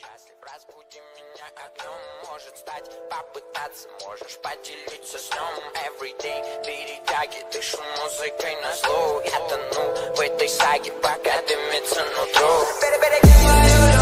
счастлив, разбуди меня огнем Может стать, попытаться, можешь поделиться с сном Everyday перетяги, дышу музыкой на зло Я тону в этой саге, пока дымится нутро Better, better,